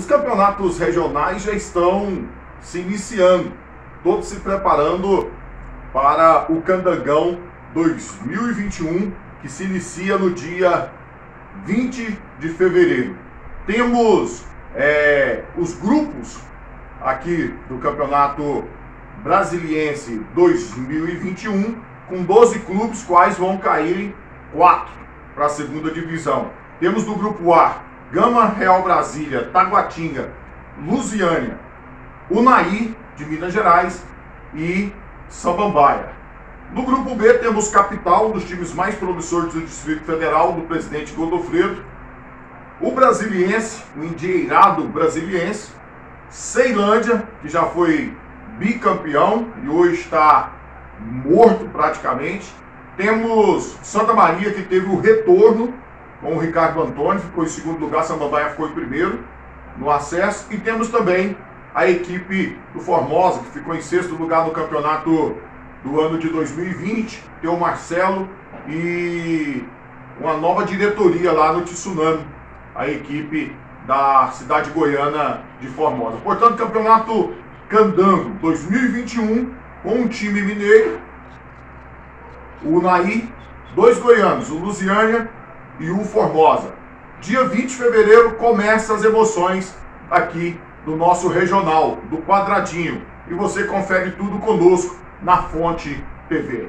Os campeonatos regionais já estão se iniciando, todos se preparando para o Candangão 2021, que se inicia no dia 20 de fevereiro. Temos é, os grupos aqui do Campeonato Brasiliense 2021, com 12 clubes, quais vão cair quatro para a segunda divisão. Temos do grupo A Gama Real Brasília, Taguatinga, Lusiânia, Unaí, de Minas Gerais, e Samambaia. No grupo B temos Capital, um dos times mais promissores do Distrito Federal, do presidente Godofredo, o Brasiliense, o endieirado Brasiliense, Ceilândia, que já foi bicampeão e hoje está morto praticamente. Temos Santa Maria, que teve o retorno com o Ricardo Antônio, ficou em segundo lugar, Samambaia ficou em primeiro no acesso. E temos também a equipe do Formosa, que ficou em sexto lugar no campeonato do ano de 2020. Tem o Marcelo e uma nova diretoria lá no Tsunami, a equipe da cidade goiana de Formosa. Portanto, campeonato Candango 2021 com um time mineiro, o Naí, dois goianos, o Lusiânia e o Formosa. Dia 20 de fevereiro começa as emoções aqui do nosso regional, do Quadradinho. E você confere tudo conosco na Fonte TV.